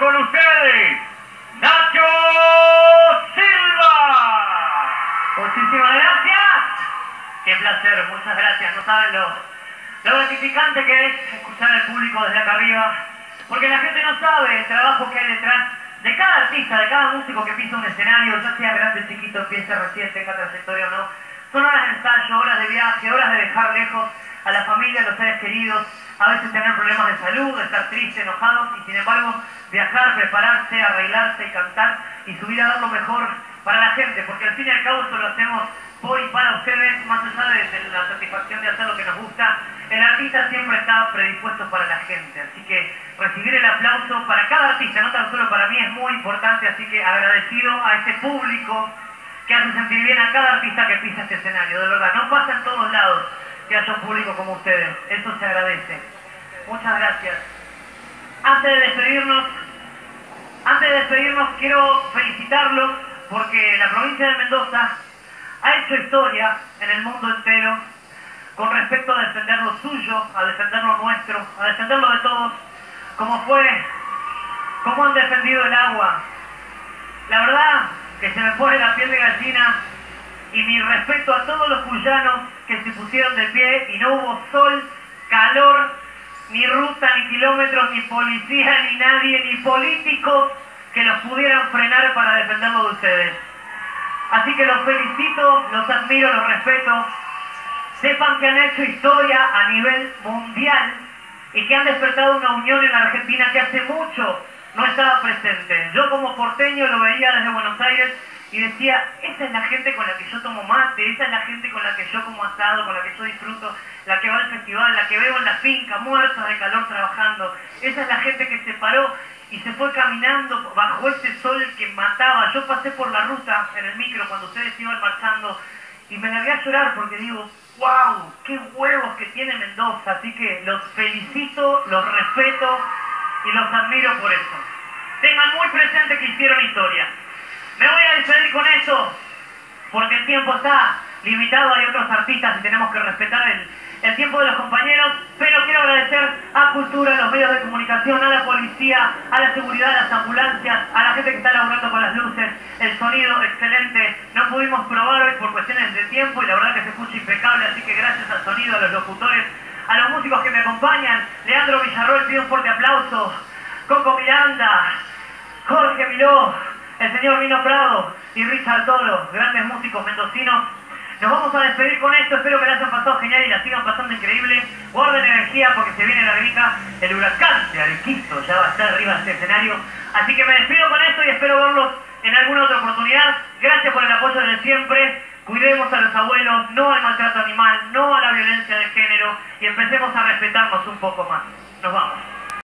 con ustedes, Nacho Silva. Muchísimas gracias. Qué placer, muchas gracias. No saben lo, lo gratificante que es escuchar al público desde acá arriba, porque la gente no sabe el trabajo que hay detrás de cada artista, de cada músico que pisa un escenario, ya sea grande, chiquito, empiece recién, tenga trayectoria o no. Son horas de ensayo, horas de viaje, horas de dejar lejos a la familia, a los seres queridos, a veces tener problemas de salud, estar triste, enojados, y sin embargo viajar, prepararse, arreglarse cantar y subir a dar lo mejor para la gente, porque al fin y al cabo esto lo hacemos por y para ustedes, más allá de, la satisfacción de hacer lo que nos gusta, el artista siempre está predispuesto para la gente, así que recibir el aplauso para cada artista, no tan solo para mí, es muy importante, así que agradecido a este público que hace sentir bien a cada artista que pisa este escenario, de verdad, no pasa en todos lados que haya un público como ustedes, eso se agradece. Muchas gracias. Antes de despedirnos, antes de despedirnos quiero felicitarlos porque la provincia de Mendoza ha hecho historia en el mundo entero con respecto a defender lo suyo, a defender lo nuestro, a defender lo de todos, como fue, como han defendido el agua. La verdad que se me pone la piel de gallina y mi respeto a todos los cuyanos que se pusieron de pie y no hubo sol, calor, ni ruta, ni kilómetros, ni policía, ni nadie, ni políticos que los pudieran frenar para defenderlo de ustedes. Así que los felicito, los admiro, los respeto. Sepan que han hecho historia a nivel mundial y que han despertado una unión en la Argentina que hace mucho no estaba presente. Yo como porteño lo veía desde Buenos Aires y decía, esa es la gente con la que yo tomo mate, esa es la gente con la que yo como asado, con la que yo disfruto, la que va al festival, la que veo en la finca, muerta de calor trabajando. Esa es la gente que se paró y se fue caminando bajo ese sol que mataba. Yo pasé por la ruta en el micro cuando ustedes iban marchando y me largué a llorar porque digo, wow, qué huevos que tiene Mendoza. Así que los felicito, los respeto y los admiro por eso. Tengan muy presente que hicieron historia. Me voy a despedir con eso, porque el tiempo está limitado, hay otros artistas y tenemos que respetar el, tiempo de los compañeros, pero quiero agradecer a Cultura, a los medios de comunicación, a la policía, a la seguridad, a las ambulancias, a la gente que está laburando con las luces, el sonido excelente. No pudimos probar hoy por cuestiones de tiempo y la verdad que se escucha impecable, así que gracias al sonido, a los locutores, a los músicos que me acompañan. Leandro Villarroel, pido un fuerte aplauso. Coco Miranda, Jorge Miló, el señor Vino Prado y Richard Toro, grandes músicos mendocinos. Nos vamos a despedir con esto, espero que la hayan pasado genial y la sigan pasando increíble. Guarden energía porque se viene la grita, el huracán de Arequisto ya va a estar arriba de este escenario. Así que me despido con esto y espero verlos en alguna otra oportunidad. Gracias por el apoyo de siempre. Cuidemos a los abuelos, no al maltrato animal, no a la violencia de género y empecemos a respetarnos un poco más.